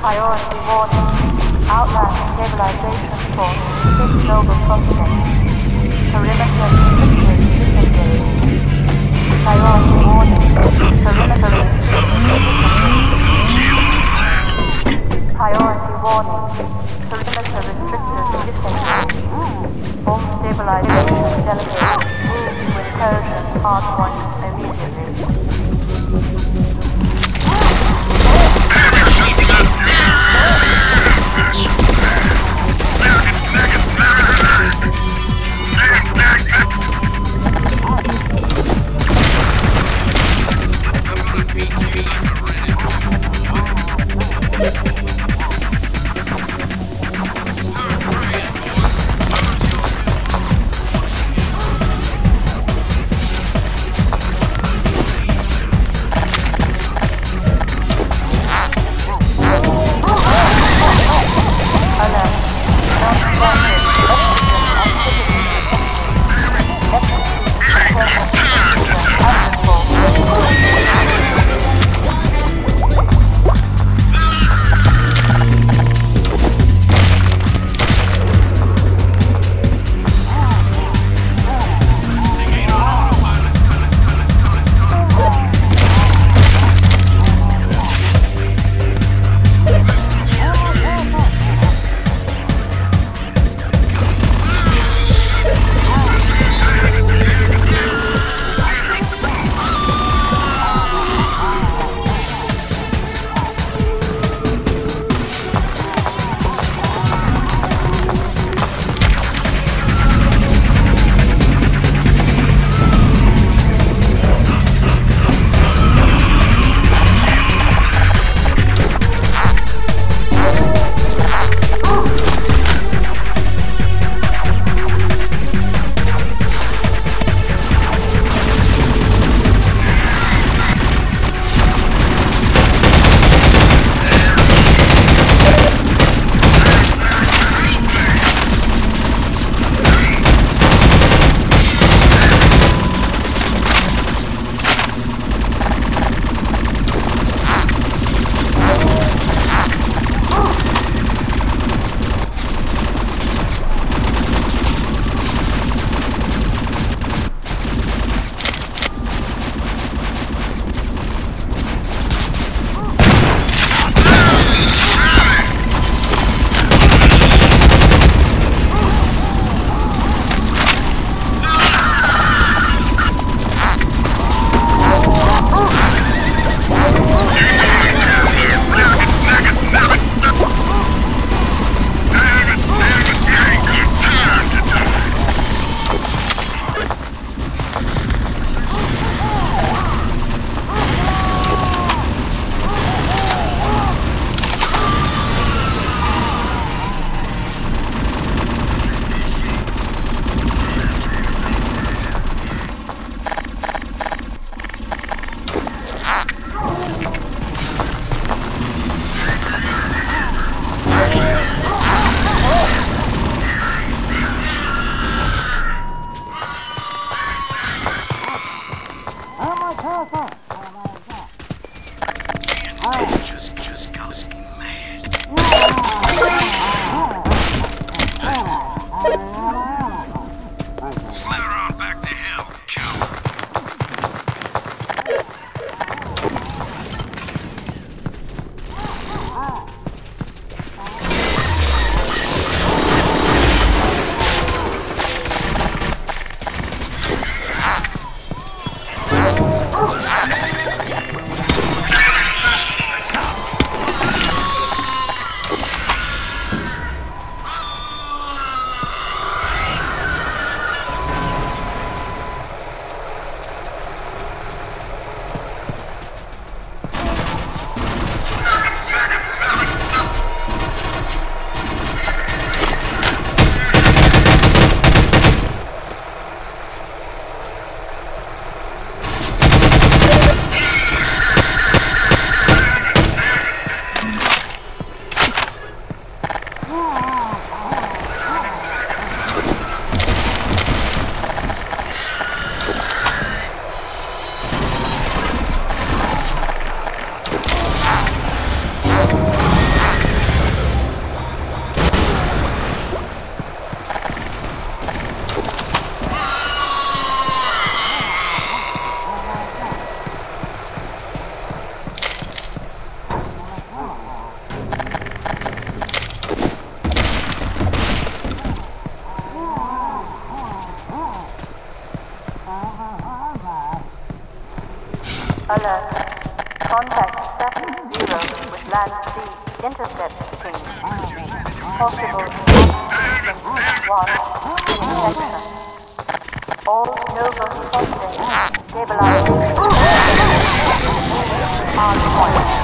Priority warning. Outland stabilization force. Six Nova Prospekt. Perimeter restricted. Priority warning. Perimeter restricted. Priority warning. Perimeter restricted. Disengaged. Home stabilization delegated. Move to incursion hardpoint immediately. Alert. Contact 70 with land C. intercept team. Possible Route 1. All Nova testing. On point.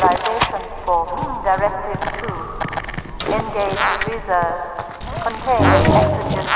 Stabilization force, Directive 2. Engage reserve. Contain exigent